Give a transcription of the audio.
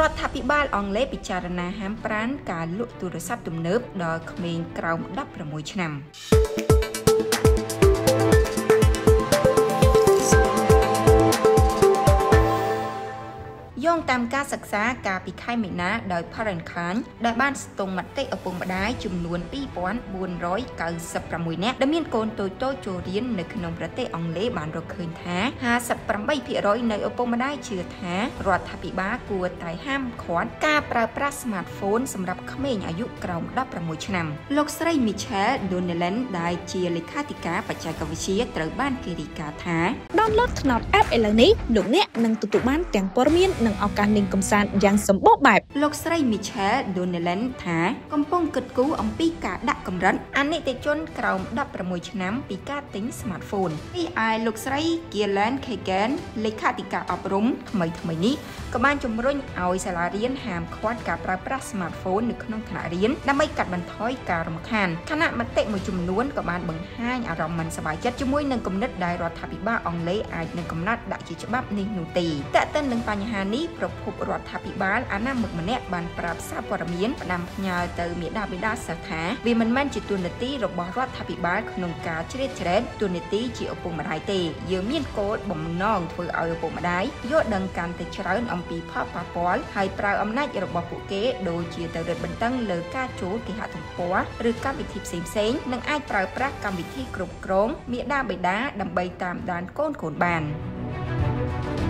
រដ្ឋាភិបាលអង់គ្លេសពិចារណាហាមប្រាមការលក់ទូរស័ព្ទទំនើបដល់ក្មេងក្រោម16ឆ្នាំ យោងតាមការសិក្សាកាលពីខែមីនាដោយ Parent Khan ដែលបានស្ទង់មតិឪពុកម្ដាយចំនួន2496នាក់ដែលមានកូនតូចតូចចូលរៀននៅក្នុងប្រទេសអង់គ្លេសបានរកឃើញថា58%នៃឪពុកម្ដាយជឿថារដ្ឋាភិបាលគួរតែហាមឃាត់ការប្រើប្រាស់ smartphone សម្រាប់ក្មេងអាយុក្រោម16ឆ្នាំលោកស្រី Michelle Donnellan ដែលជាលេខាធិការបច្ចេកវិទ្យាត្រូវបានគេរាយការណ៍ថា download ថ្នោត app ឥឡូវនេះលោកអ្នកនឹងទទួលបានទាំងព័ត៌មាននិងឱកាសលេងកម្សាន្តយ៉ាងសម្បូរបែបលោកស្រី Michelle Donnellan ថាកំពុងគិតគូរអំពីការដាក់កម្រិតអនិច្ចជនក្រោម16ឆ្នាំពីការទិញ smartphone ទីឯលោកស្រី Gillian Kagan លេខាធិការអប់រំថ្មីថ្មីនេះ ក៏បានជំរុញឲ្យសាលារៀនហាមឃាត់ការប្រើប្រាស់ smartphone នៅក្នុងថ្នាក់រៀនដើម្បីកាត់បន្ថយការរំខានគណៈមតិមួយចំនួនក៏បានបង្ហាញអារម្មណ៍មិនសប្បាយចិត្តជាមួយនឹងគំនិតដែលរដ្ឋាភិបាលអង់គ្លេសអាចនឹងកំណត់ដាក់ជាច្បាប់នេះនោះទេតើតើនឹងបញ្ហានេះប្រភពរដ្ឋាភិបាលអាណាមិកម្នាក់បានប្រាប់សារព័ត៌មានផ្ដាំផ្ញើទៅមេដាបេដាសិស្សថាវាមិនមែនជាទូនាទីរបស់រដ្ឋាភិបាលក្នុងការជ្រៀតជ្រែកទូនាទីជាឪពុកម្ដាយទេយើងមានគោលបំណងធ្វើឲ្យឪពុកម្ដាយយល់ដឹងកាន់តែច្រើនអំពីផលប៉ះពាល់ហើយប្រើអំណាចរបស់ពួកគេដូចជាទៅរឹតបន្តឹងលើការចូលគេហទំព័រឬកម្មវិធីផ្សេងៗនិងអាចប្រើប្រាស់កម្មវិធីគ្រប់គ្រងមេដាបេដាដើម្បីតាមដានកូនកូនបាន។